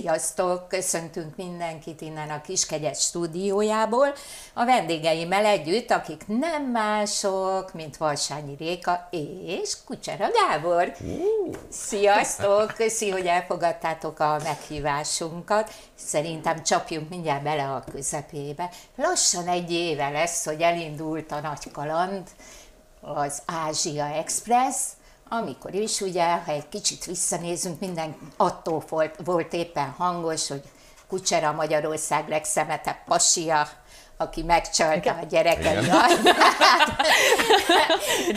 Sziasztok! Köszöntünk mindenkit innen a Kiskegyes stúdiójából. A vendégeimmel együtt, akik nem mások, mint Valsányi Réka és Kucsera Gábor. Sziasztok! Köszi, hogy elfogadtátok a meghívásunkat. Szerintem csapjunk mindjárt bele a közepébe. Lassan egy éve lesz, hogy elindult a nagy kaland, az Ázsia Express, amikor is ugye, ha egy kicsit visszanézünk, minden attól volt, volt éppen hangos, hogy Kucsera Magyarország legszemetebb pasia, aki megcsalta a gyerekei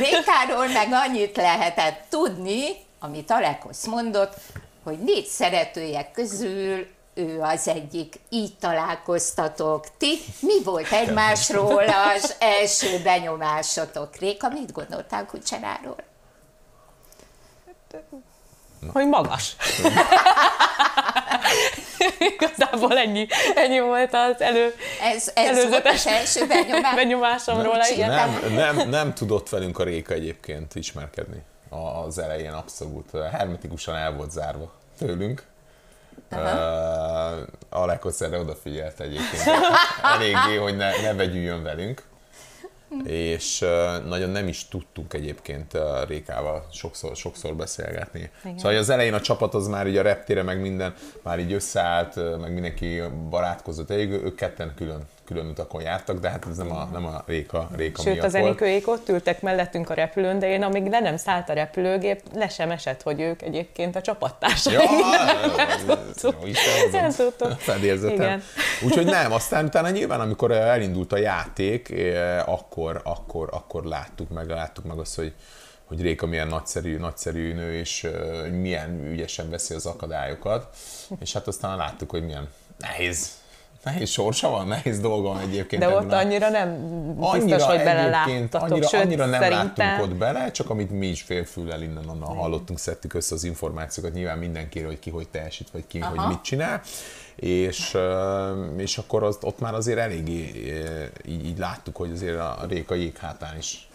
Rékáról meg annyit lehetett tudni, amit Alekosz mondott, hogy négy szeretője közül ő az egyik, így találkoztatok. Ti, mi volt egymásról az első benyomásotok? Réka, mit gondoltál Kucseráról? Na. hogy magas. Igazából ennyi, ennyi volt az elő, ez, ez előzetes volt első benyomás. benyomásom róla. Igen. Nem, nem, nem tudott velünk a Réka egyébként ismerkedni az elején abszolút. Hermetikusan el volt zárva tőlünk. Uh, Alekos erre odafigyelt egyébként eléggé, hogy ne, ne vegyüljön velünk és nagyon nem is tudtunk egyébként Rékával sokszor, sokszor beszélgetni. Igen. Szóval az elején a csapat az már ugye a reptére, meg minden már így összeállt, meg mindenki barátkozott, ők ketten külön külön utakon jártak, de hát ez nem a, nem a Réka, Réka Sőt, az Enikőék ott ültek mellettünk a repülőn, de én amíg le nem szállt a repülőgép, le sem esett, hogy ők egyébként a csapattársak. Ja, nem tudtam. Fedélzetem. Úgyhogy nem, aztán utána nyilván, amikor elindult a játék, eh, akkor, akkor, akkor láttuk meg, láttuk meg azt, hogy hogy Réka milyen nagyszerű, nagyszerű nő, és uh, milyen ügyesen veszi az akadályokat, és hát aztán láttuk, hogy milyen nehéz nehéz sorsa van, nehéz dolga van egyébként. De ott annyira nem biztos, annyira hogy beleláttatok, annyira, sőt, annyira nem szerintem... láttunk ott bele, csak amit mi is félfüllel innen onnan hallottunk, szedtük össze az információkat, nyilván mindenkire, hogy ki hogy teljesít, vagy ki Aha. hogy mit csinál és, és akkor az, ott már azért eléggé így, így láttuk, hogy azért a Réka jéghátán is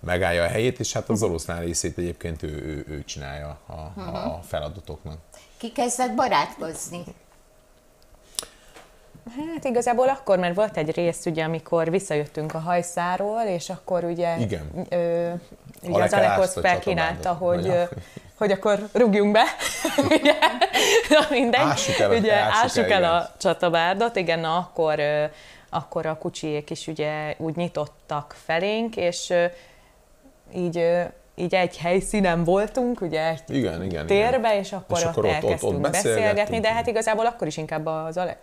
megállja a helyét, és hát az oroszlán részét egyébként ő, ő, ő csinálja a, a mhm. feladatoknak. Ki kezdett barátkozni? Hát igazából akkor, mert volt egy rész, ugye, amikor visszajöttünk a hajszáról, és akkor ugye, Igen. Ö, ugye az Alekosz felkínálta, hogy, ö, hogy akkor rúgjunk be. ugye, na mindegy. Ássuk el, ugye, ássuk, ássuk el, el a csatabárdot, igen, na akkor, ö, akkor a kucsiék is ugye úgy nyitottak felénk, és ö, így ö, így egy helyszínen voltunk, ugye egy igen, igen, térbe, igen. és akkor, és ott, akkor elkezdtünk ott, ott beszélgetni, de hát igazából akkor is inkább az Ale-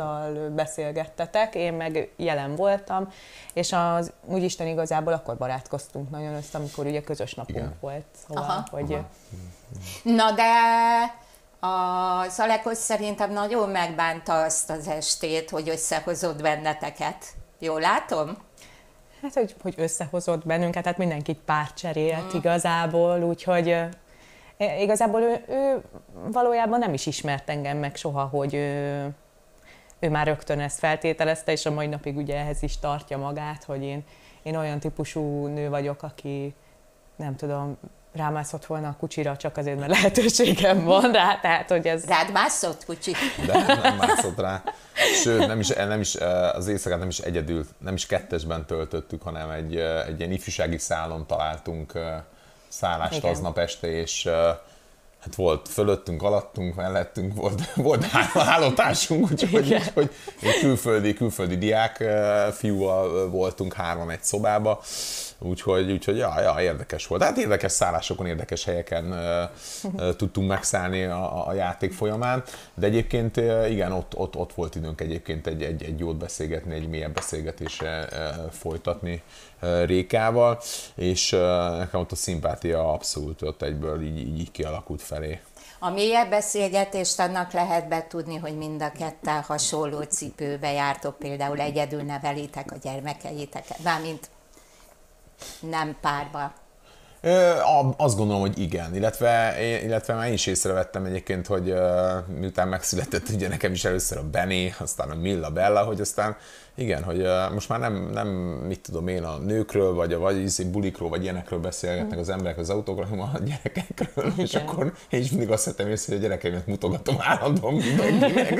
Alekosszal beszélgettetek, én meg jelen voltam, és az úgyisten igazából akkor barátkoztunk nagyon össze, amikor ugye közös napunk igen. volt. Szóval, aha, hogy... Aha. Na de az Alekosz szerintem nagyon megbánta azt az estét, hogy összehozott benneteket. Jól látom? hát hogy, hogy összehozott bennünket, hát mindenkit pár cserélt mm. igazából, úgyhogy igazából ő, ő valójában nem is ismert engem meg soha, hogy ő, ő már rögtön ezt feltételezte, és a mai napig ugye ehhez is tartja magát, hogy én, én olyan típusú nő vagyok, aki nem tudom, rámászott volna a kucsira, csak azért, mert lehetőségem van rá, tehát hogy ez... Rád mászott kucsi? De nem mászott rá. Sőt, nem is, nem is, az éjszakát nem is egyedül, nem is kettesben töltöttük, hanem egy, egy ilyen ifjúsági szálon találtunk szállást Igen. aznap este, és hát volt fölöttünk, alattunk, mellettünk, volt, volt hálótársunk, úgyhogy, úgyhogy egy külföldi, külföldi diák fiúval voltunk hárman egy szobába, Úgyhogy, úgyhogy ja, ja, érdekes volt. Hát érdekes szállásokon, érdekes helyeken tudtunk megszállni a, a játék folyamán, de egyébként igen, ott, ott, ott volt időnk egyébként egy, egy, egy jót beszélgetni, egy mélyebb beszélgetésre folytatni Rékával, és nekem ott a szimpátia abszolút ott egyből így, így kialakult felé. A mélyebb beszélgetést annak lehet betudni, hogy mind a ketten hasonló cipőbe jártok, például egyedül nevelitek a gyermekeiteket, mármint nem párba. Azt gondolom, hogy igen, illetve, illetve már én is észrevettem egyébként, hogy miután megszületett ugye nekem is először a Benny, aztán a Milla Bella, hogy aztán igen, hogy most már nem, nem, mit tudom én, a nőkről, vagy a vagy izé bulikról, vagy ilyenekről beszélgetnek az emberek az autókról, hanem a gyerekekről, igen. és akkor én is mindig azt vettem észre, hogy a gyerekeimet mutogatom állandóan mindenkinek.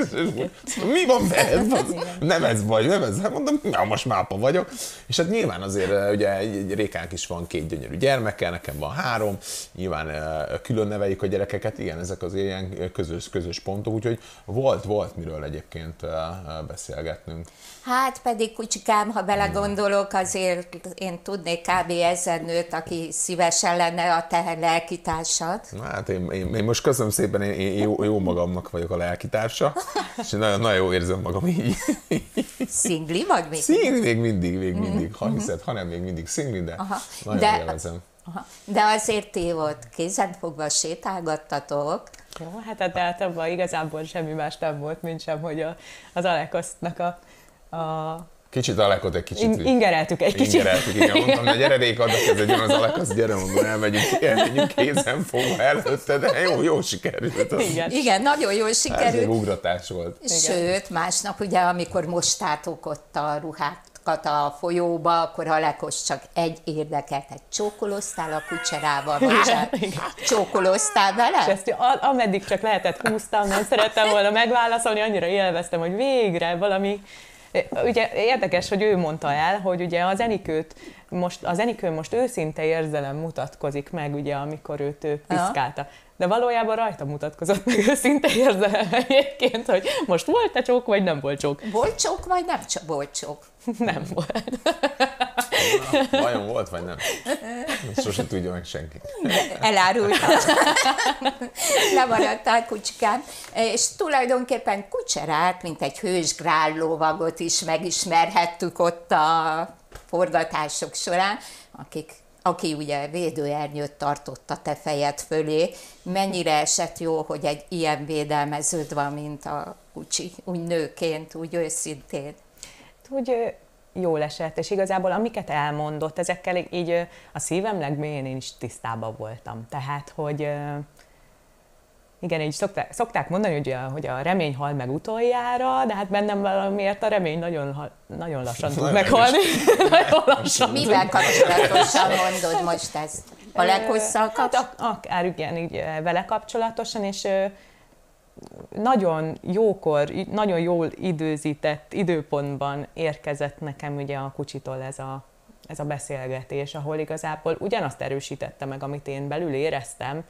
Mi van veled? Nem ez vagy, nem ez. Hát mondom, na, most mápa vagyok. És hát nyilván azért ugye Rékánk is van két gyönyörű gyermeke, nekem van három, nyilván külön neveljük a gyerekeket, igen, ezek az ilyen közös, közös pontok, úgyhogy volt, volt miről egyébként beszélgetnünk. Hát pedig kucsikám, ha belegondolok, azért én tudnék kb. ezer nőt, aki szívesen lenne a te lelkitársad. Hát én, én, én most köszönöm szépen, én, én jó, jó magamnak vagyok a lelkitársa, és nagyon, nagyon jó érzem magam így. Szingli vagy még? Szingli még mindig, még mindig. Mm-hmm. Ha hiszed, hanem még mindig szingli, de Aha. nagyon de, élvezem. Aha. De azért ti ott kézen fogva sétálgattatok. Jó, hát a teátrban igazából semmi más nem volt, mint sem, hogy a, az Alekosztnak a a Kicsit alekot egy kicsit. In- ingereltük egy kicsit. Ingereltük, igen. Mondtam, hogy gyere Réka, adok ez egy olyan az alek, az gyere, mondom, elmegyünk, elmegyünk kézen fogva előtte, de jó, jó sikerült. Igen. igen, nagyon jó sikerült. Ez egy ugratás volt. Sőt, másnap ugye, amikor mostátok ott a ruhát, a folyóba, akkor a lekos csak egy érdekelt, egy csókoloztál a kucserával, vagy csókoloztál vele? És ezt ameddig csak lehetett húztam, nem szerettem volna megválaszolni, annyira élveztem, hogy végre valami Ugye érdekes, hogy ő mondta el, hogy ugye az Enikőt most, az Enikő most őszinte érzelem mutatkozik meg, ugye, amikor őt ő piszkálta. De valójában rajta mutatkozott meg őszinte érzelem egyébként, hogy most volt-e csók, vagy nem volt csók. Volt csók, vagy nem csak volt csók? Nem volt. Vajon volt, vagy nem? Sosem tudja meg senki. Elárultam. Lemaradtál kucskám. És tulajdonképpen kucserát, mint egy hős grállóvagot is megismerhettük ott a forgatások során, akik aki ugye védőernyőt tartott a te fejed fölé, mennyire esett jó, hogy egy ilyen védelmeződ van, mint a kucsi, úgy nőként, úgy őszintén? Úgy jól esett, és igazából amiket elmondott, ezekkel így a szívem legmélyén én is tisztában voltam. Tehát, hogy igen, így szokták, szokták mondani, hogy a, hogy a remény hal meg utoljára, de hát bennem valamiért a remény nagyon, nagyon lassan tud meghalni. nagyon lassan Mivel kapcsolatosan mondod most ezt? A leghosszabb kapcsolatosan? Hát, akár igen, így vele kapcsolatosan, és nagyon jókor, nagyon jól időzített időpontban érkezett nekem ugye a kucsitól ez a, ez a beszélgetés, ahol igazából ugyanazt erősítette meg, amit én belül éreztem,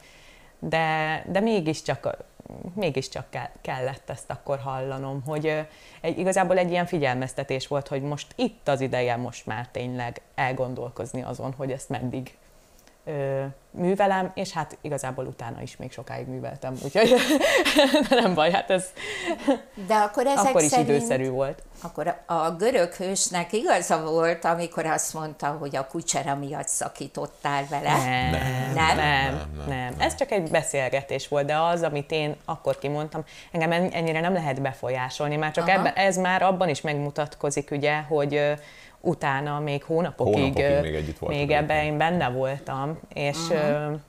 de, de mégiscsak, mégiscsak kellett ezt akkor hallanom, hogy egy, igazából egy ilyen figyelmeztetés volt, hogy most itt az ideje most már tényleg elgondolkozni azon, hogy ezt meddig ö, művelem, és hát igazából utána is még sokáig műveltem, úgyhogy nem baj, hát ez De akkor, ezek akkor is szerint, időszerű volt. Akkor a görög hősnek igaza volt, amikor azt mondta, hogy a kucsera miatt szakítottál vele? Nem, nem, nem, nem, nem, nem. Ez csak egy beszélgetés volt, de az, amit én akkor kimondtam, engem ennyire nem lehet befolyásolni, már csak ebben, ez már abban is megmutatkozik, ugye, hogy utána még hónapokig, hónapokig még, együtt még ebben én benne voltam, és uh-huh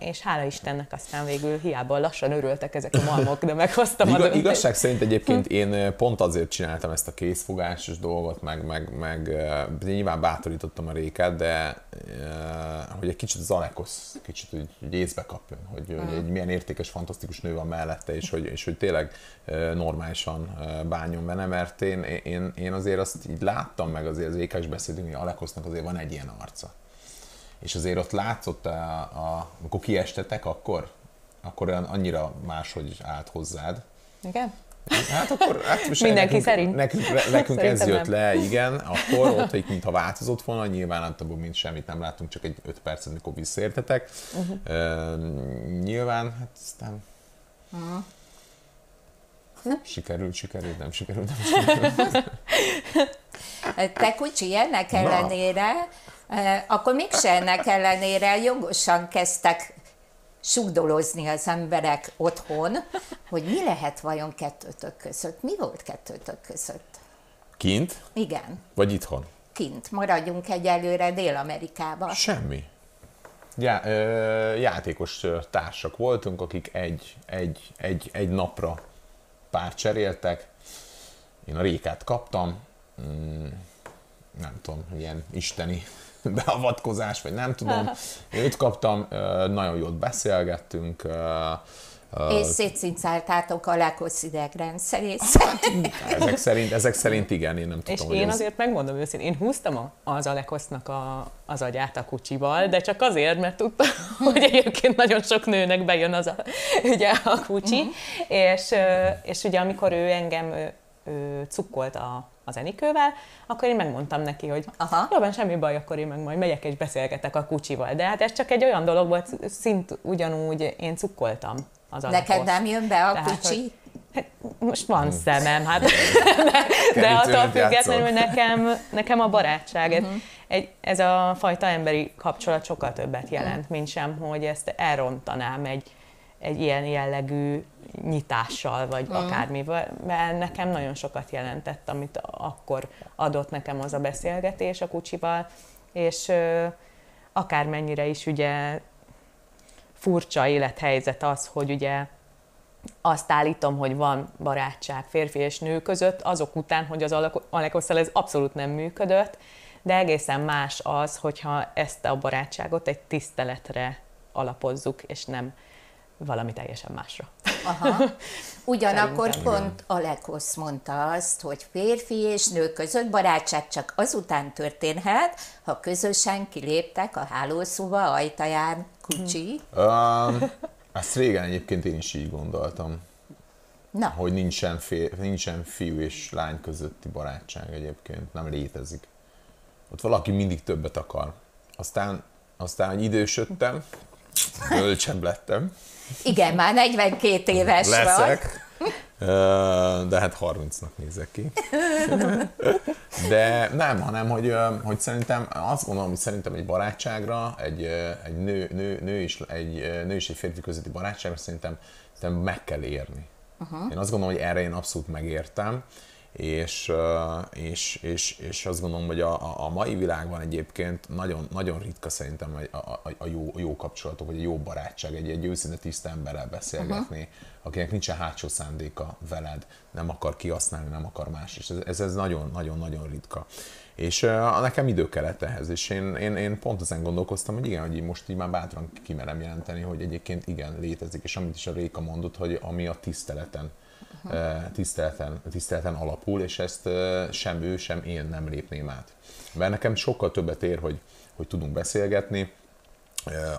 és hála Istennek aztán végül hiába lassan örültek ezek a malmok, de meghoztam Iga, a Igazság szerint egyébként én pont azért csináltam ezt a készfogásos dolgot, meg, meg, meg nyilván bátorítottam a réket, de hogy egy kicsit az Alekosz kicsit hogy, hogy észbe kapjon, hogy, hogy egy mm. milyen értékes, fantasztikus nő van mellette, és hogy, és hogy tényleg normálisan bánjon benne, mert én, én, én azért azt így láttam meg azért az ékes beszédünk, hogy Alekosznak azért van egy ilyen arca és azért ott látszott, a, a, amikor kiestetek, akkor, akkor olyan annyira máshogy állt hozzád. Igen? Hát akkor hát Mindenki nekünk, szerint. Nekünk, nekünk ez jött nem. le, igen, akkor ott, hogy mintha változott volna, nyilván abból mint semmit nem láttunk, csak egy 5 percet, mikor visszaértetek. Uh-huh. Uh, nyilván, hát aztán uh-huh. Sikerült, sikerült, nem sikerült, nem sikerült. Te kucsi, ennek ellenére akkor mégse ennek ellenére jogosan kezdtek sugdolozni az emberek otthon, hogy mi lehet vajon kettőtök között. Mi volt kettőtök között? Kint? Igen. Vagy itthon? Kint. Maradjunk egyelőre Dél-Amerikában. Semmi. já, ö, játékos társak voltunk, akik egy, egy, egy, egy napra pár cseréltek. Én a rékát kaptam, mm, nem tudom, ilyen isteni beavatkozás, vagy nem tudom. Én őt kaptam, nagyon jót beszélgettünk, és szétszincáltátok a Lakosz idegrendszerét. ezek szerint, ezek szerint igen, én nem tudom. És hogy én ez... azért megmondom őszintén, én húztam az Alekosznak a, az agyát a kucsival, de csak azért, mert tudtam, hogy egyébként nagyon sok nőnek bejön az a, ugye, a kucsi, uh-huh. és, és ugye amikor ő engem ő, ő cukkolt a, az Enikővel, akkor én megmondtam neki, hogy Aha. jó, semmi baj, akkor én meg majd megyek és beszélgetek a kucsival. De hát ez csak egy olyan dolog volt, szint ugyanúgy én cukkoltam az alapot. Neked nem jön be a Tehát, kucsi? Hogy, hát, most van hmm. szemem, hát de, de attól függetlenül nekem, nekem a barátság, uh-huh. egy, ez a fajta emberi kapcsolat sokkal többet jelent, uh-huh. mint sem, hogy ezt elrontanám egy, egy ilyen jellegű nyitással, vagy uh-huh. akármivel, mert nekem nagyon sokat jelentett, amit akkor adott nekem az a beszélgetés a kucsival, és akármennyire is ugye furcsa élethelyzet az, hogy ugye azt állítom, hogy van barátság férfi és nő között, azok után, hogy az Alekosszal ez abszolút nem működött, de egészen más az, hogyha ezt a barátságot egy tiszteletre alapozzuk, és nem valami teljesen másra. Aha. Ugyanakkor pont Alekosz mondta azt, hogy férfi és nő között barátság csak azután történhet, ha közösen kiléptek a hálószoba ajtaján kucsi. Um, ezt régen egyébként én is így gondoltam. Na. Hogy nincsen, fél, nincsen fiú és lány közötti barátság egyébként, nem létezik. Ott valaki mindig többet akar. Aztán, aztán hogy idősödtem, bölcsebb lettem, igen, már 42 éves Leszek. vagy. De hát 30-nak nézek ki. De nem, hanem hogy, hogy szerintem, azt gondolom, hogy szerintem egy barátságra, egy, egy nő, nő, nő, is, egy nő és egy férfi közötti barátságra szerintem, szerintem meg kell érni. Uh-huh. Én azt gondolom, hogy erre én abszolút megértem, és, és, és, és azt gondolom, hogy a, a mai világban egyébként nagyon, nagyon ritka szerintem a, a, a jó, jó kapcsolatok, vagy a jó barátság, egy, egy őszinte tiszta emberrel beszélgetni, uh-huh. akinek nincsen hátsó szándéka veled, nem akar kihasználni, nem akar más, és ez, ez nagyon-nagyon-nagyon ritka. És uh, nekem idő kellett ehhez, és én, én, én pont ezen gondolkoztam, hogy igen, hogy most így már bátran kimerem jelenteni, hogy egyébként igen, létezik, és amit is a Réka mondott, hogy ami a tiszteleten. Tiszteleten, tiszteleten alapul, és ezt sem ő, sem én nem lépném át. Mert nekem sokkal többet ér, hogy, hogy tudunk beszélgetni,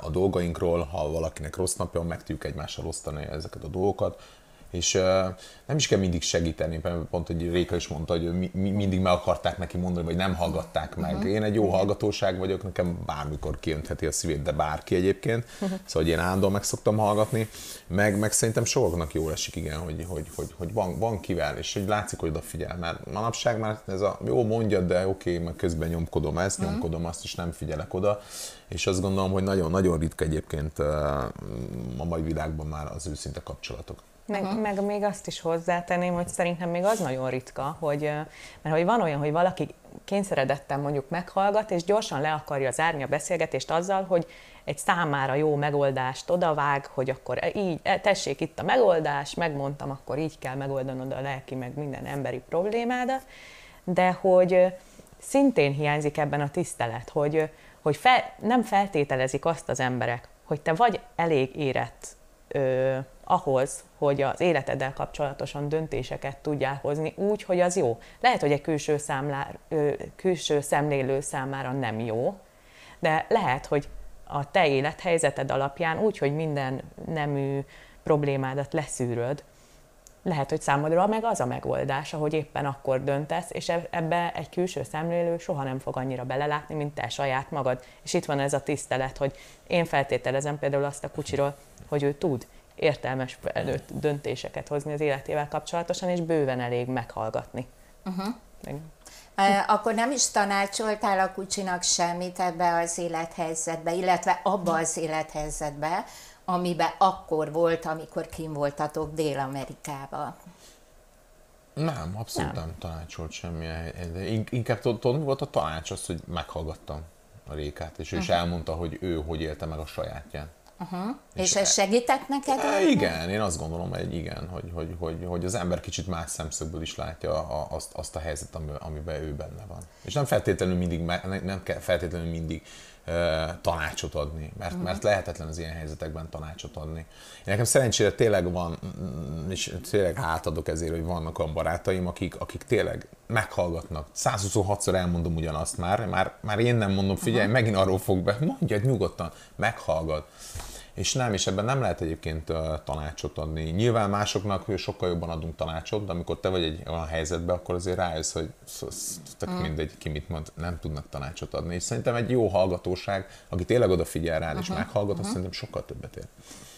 a dolgainkról, ha valakinek rossz napja, meg tudjuk egymással osztani ezeket a dolgokat, és uh, nem is kell mindig segíteni, pont hogy Réka is mondta, hogy mi, mi, mindig meg akarták neki mondani, vagy nem hallgatták meg. Uh-huh. Én egy jó hallgatóság vagyok, nekem bármikor kiöntheti a szívét, de bárki egyébként, uh-huh. szóval hogy én állandóan meg szoktam hallgatni, meg, meg szerintem sokaknak jól esik, igen, hogy, hogy, hogy, hogy van, van kivel, és hogy látszik, hogy odafigyel, mert manapság már ez a jó mondja, de oké, okay, meg közben nyomkodom ezt, uh-huh. nyomkodom azt, és nem figyelek oda, és azt gondolom, hogy nagyon-nagyon ritka egyébként a mai világban már az őszinte kapcsolatok. Meg, uh-huh. meg még azt is hozzátenném, hogy szerintem még az nagyon ritka, hogy, mert hogy van olyan, hogy valaki kényszeredetten mondjuk meghallgat, és gyorsan le akarja zárni a beszélgetést azzal, hogy egy számára jó megoldást odavág, hogy akkor e, így, e, tessék itt a megoldás, megmondtam, akkor így kell megoldanod a lelki, meg minden emberi problémádat, de hogy szintén hiányzik ebben a tisztelet, hogy, hogy fel, nem feltételezik azt az emberek, hogy te vagy elég érett ö, ahhoz, hogy az életeddel kapcsolatosan döntéseket tudjál hozni úgy, hogy az jó. Lehet, hogy egy külső, számlár, ö, külső szemlélő számára nem jó, de lehet, hogy a te élethelyzeted alapján úgy, hogy minden nemű problémádat leszűröd, lehet, hogy számodra meg az a megoldás, ahogy éppen akkor döntesz, és ebbe egy külső szemlélő soha nem fog annyira belelátni, mint te saját magad. És itt van ez a tisztelet, hogy én feltételezem például azt a kucsiról, hogy ő tud értelmes döntéseket hozni az életével kapcsolatosan, és bőven elég meghallgatni. Uh-huh. Akkor nem is tanácsoltál a kucsinak semmit ebbe az élethelyzetbe, illetve abba az élethelyzetbe, amiben akkor volt, amikor kim voltatok Dél-Amerikába. Nem, abszolút nem, nem tanácsolt semmi. De inkább tudod, volt a tanács az, hogy meghallgattam. a Rékát, és ő is elmondta, hogy ő hogy élte meg a sajátját. Uh-huh. És, és ez segített neked? E, igen, én azt gondolom, hogy igen, hogy, hogy, hogy, hogy az ember kicsit más szemszögből is látja a, azt, azt a helyzetet, amiben ő benne van. És nem feltétlenül mindig, nem kell feltétlenül mindig tanácsot adni, mert, uh-huh. mert lehetetlen az ilyen helyzetekben tanácsot adni. Én nekem szerencsére tényleg van, és tényleg hátadok ezért, hogy vannak olyan barátaim, akik, akik tényleg meghallgatnak. 126-szor elmondom ugyanazt már, már, már én nem mondom, figyelj, uh-huh. megint arról fog be, mondjad nyugodtan, meghallgat. És nem, és ebben nem lehet egyébként tanácsot adni. Nyilván másoknak hogy sokkal jobban adunk tanácsot, de amikor te vagy egy olyan helyzetben, akkor azért rájössz, hogy tök mm. mindegy, ki mit mond, nem tudnak tanácsot adni. És szerintem egy jó hallgatóság, aki tényleg odafigyel rád uh-huh. és meghallgat, uh-huh. azt szerintem sokkal többet ér.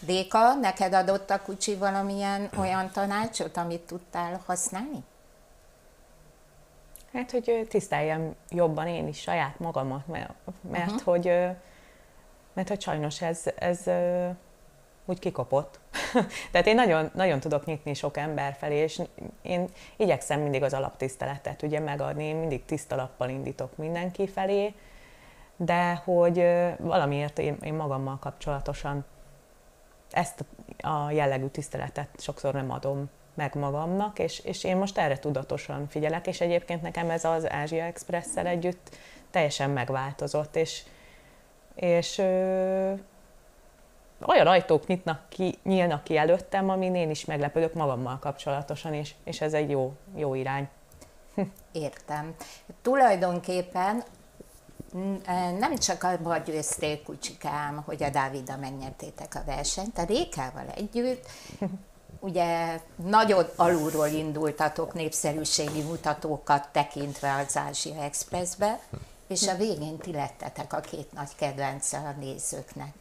Déka, neked adott a kucsi valamilyen olyan tanácsot, amit tudtál használni? Hát, hogy tiszteljem jobban én is saját magamat, mert, mert uh-huh. hogy mert hogy sajnos ez, ez úgy kikopott. Tehát én nagyon, nagyon tudok nyitni sok ember felé, és én igyekszem mindig az alaptiszteletet ugye megadni, én mindig tiszta lappal indítok mindenki felé, de hogy valamiért én, én magammal kapcsolatosan ezt a jellegű tiszteletet sokszor nem adom meg magamnak, és, és én most erre tudatosan figyelek, és egyébként nekem ez az Ázsia Express-szel együtt teljesen megváltozott, és, és ö, olyan ajtók nyitnak ki, nyílnak ki előttem, amin én is meglepődök magammal kapcsolatosan, és, és ez egy jó, jó irány. Értem. Tulajdonképpen nem csak abban győzték kucsikám, hogy a Dávida megnyertétek a versenyt, a Rékával együtt, ugye nagyon alulról indultatok népszerűségi mutatókat tekintve az Ázsia Expressbe, és a végén ti lettetek a két nagy kedvence a nézőknek.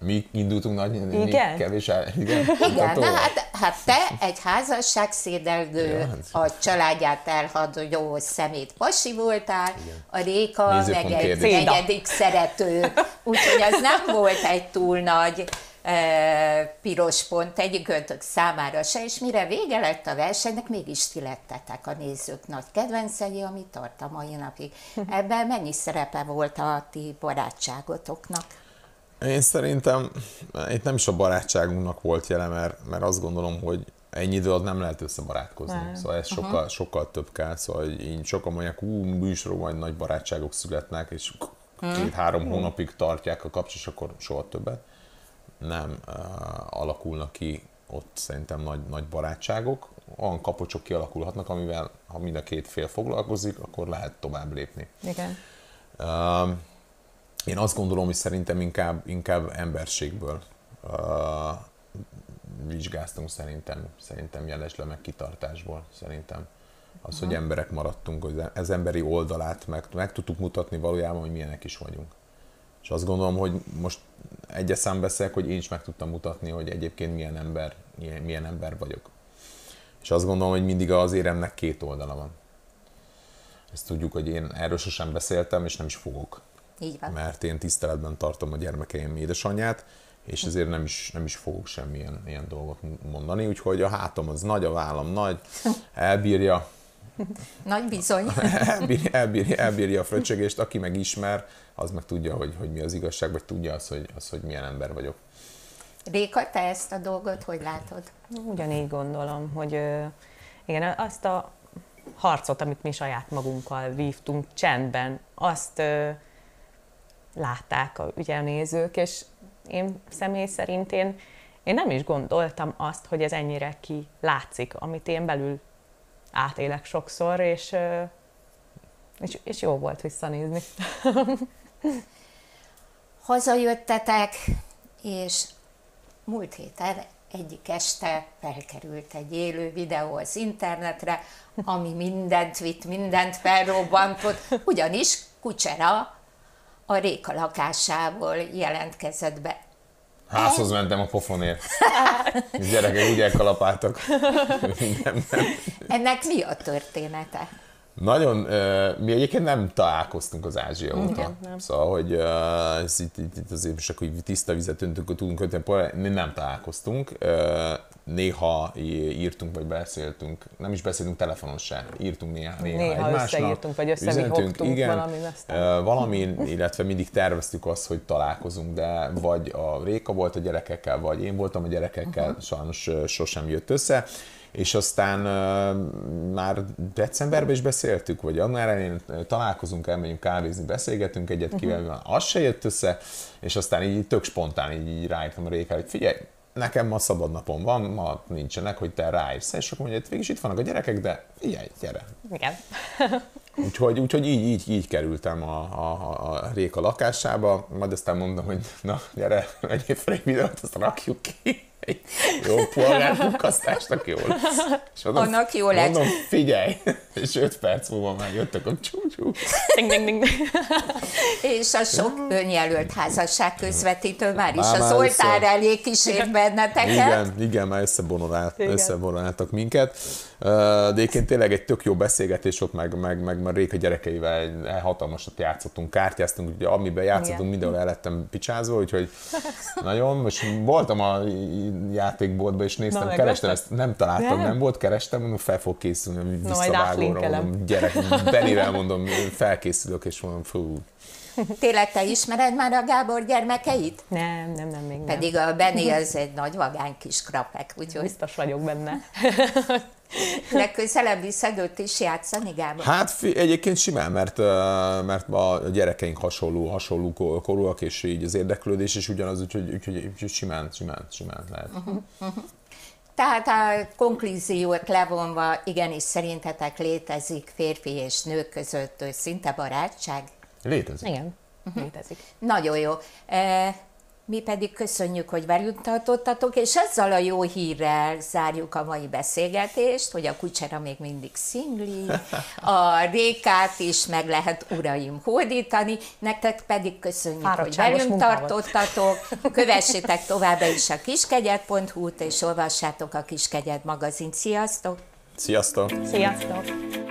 Mi indultunk nagy, igen? kevés el, igen? Igen, na, hát, hát te egy házasság szédelgő, hát. a családját elhagyó szemét pasi voltál, igen. a Réka Nézőpont meg egy negyedik szerető, úgyhogy az nem volt egy túl nagy piros pont egyikőtök számára se, és mire vége lett a versenynek, mégis ti lettetek a nézők nagy kedvencei, ami tart a mai napig. Ebben mennyi szerepe volt a ti barátságotoknak? Én szerintem itt nem is a barátságunknak volt jele, mert, mert azt gondolom, hogy ennyi idő alatt nem lehet összebarátkozni. Nem. Szóval ez sokkal, uh-huh. sokkal több kell. Szóval így sokan mondják, ú, műsorban majd nagy barátságok születnek, és két-három uh-huh. hónapig tartják a kapcsolat, és akkor soha többet nem uh, alakulnak ki ott szerintem nagy, nagy barátságok. Olyan kapocsok kialakulhatnak, amivel ha mind a két fél foglalkozik, akkor lehet tovább lépni. Igen. Uh, én azt gondolom, hogy szerintem inkább, inkább emberségből uh, vizsgáztunk szerintem, szerintem jelesle meg kitartásból, szerintem. Az, hogy emberek maradtunk, hogy ez emberi oldalát meg, meg tudtuk mutatni valójában, hogy milyenek is vagyunk. És azt gondolom, hogy most egyes szám beszélek, hogy én is meg tudtam mutatni, hogy egyébként milyen ember, milyen, milyen ember vagyok. És azt gondolom, hogy mindig az éremnek két oldala van. Ezt tudjuk, hogy én erről sosem beszéltem, és nem is fogok. Így van. Mert én tiszteletben tartom a gyermekeim édesanyját, és ezért nem is, nem is fogok semmilyen ilyen dolgot mondani, úgyhogy a hátam az nagy, a vállam nagy, elbírja. Nagy bizony. elbírja, elbírja, elbírja a fröccsögést, aki meg ismer, az meg tudja, hogy, hogy mi az igazság, vagy tudja az, hogy, az, hogy milyen ember vagyok. Réka, te ezt a dolgot hogy látod? Ugyanígy gondolom, hogy igen, azt a harcot, amit mi saját magunkkal vívtunk csendben, azt ö, látták a, ugye a nézők, és én személy szerint én, én nem is gondoltam azt, hogy ez ennyire ki látszik, amit én belül átélek sokszor, és, és, és jó volt visszanézni. Hazajöttetek, és múlt héten egyik este felkerült egy élő videó az internetre, ami mindent vitt, mindent felrobbantott, ugyanis Kucsera a Réka lakásából jelentkezett be. Házhoz mentem a pofonért. Gyerekek úgy elkalapáltak. Ennek mi a története? Nagyon, mi egyébként nem találkoztunk az Ázsia óta. Igen, nem. Szóval, hogy ez itt, itt, itt azért csak hogy tiszta vizet öntünk, tudunk önteni, mi nem találkoztunk. Néha írtunk, vagy beszéltünk, nem is beszéltünk telefonon se, írtunk néha, néha, néha egymásnak. összeírtunk, vagy összevihogtunk igen, valamin aztán. illetve mindig terveztük azt, hogy találkozunk, de vagy a Réka volt a gyerekekkel, vagy én voltam a gyerekekkel, uh-huh. sajnos sosem jött össze és aztán uh, már decemberben is beszéltük, vagy annál elején találkozunk, elmegyünk kávézni, beszélgetünk egyet, uh-huh. kivel van, az se jött össze, és aztán így tök spontán így, így ráírtam a Réka, hogy figyelj, nekem ma szabad napom van, ma nincsenek, hogy te ráírsz, és akkor mondja, hogy végig itt vannak a gyerekek, de figyelj, gyere. Igen. úgyhogy, úgyhogy így, így, így kerültem a, a, a Réka lakásába, majd aztán mondom, hogy na, gyere, vegyél fel egy videót, azt rakjuk ki egy jó polgárpukkasztásnak jó lesz. És mondom, Annak jó lesz. Mondom, figyelj, és öt perc múlva már jöttek a csúcsú. Ding, ding, ding. és a sok önjelölt házasság közvetítő már is már az oltár elé kísért benneteket. Igen, igen, már összebonolált, összebonoláltak minket. De egyébként tényleg egy tök jó beszélgetés ott, meg, meg, meg, meg Réka gyerekeivel hatalmasat játszottunk, kártyáztunk, ugye amiben játszottunk, mindenhol el lettem picsázva, úgyhogy nagyon, most voltam a játékboltba, és néztem, Na, kerestem ezt, nem találtam, nem, nem volt, kerestem, mondom, fel fog készülni, visszavágóra, mondom, gyerek, Benivel mondom, felkészülök, és mondom, fú, Tényleg te ismered már a Gábor gyermekeit? Nem, nem, nem, még nem. Pedig a Benni az egy nagy vagány kis krapek, úgyhogy... Biztos vagyok benne. Legközelebb viszed őt is játszani, Gábor? Hát egyébként simán, mert, mert a gyerekeink hasonló, hasonló korúak, és így az érdeklődés is ugyanaz, úgyhogy, úgyhogy, úgyhogy simán, simán, simán lehet. Uh-huh, uh-huh. Tehát a konklúziót levonva, igenis szerintetek létezik férfi és nők között szinte barátság? Létezik. Igen, uh-huh. létezik. Nagyon jó. E, mi pedig köszönjük, hogy velünk tartottatok, és ezzel a jó hírrel zárjuk a mai beszélgetést, hogy a kucsera még mindig szingli, a rékát is meg lehet uraim hódítani, nektek pedig köszönjük, hogy velünk tartottatok, kövessétek továbbra is a kiskegyed.hu-t, és olvassátok a Kiskegyed magazin. Sziasztok! Sziasztok! Sziasztok!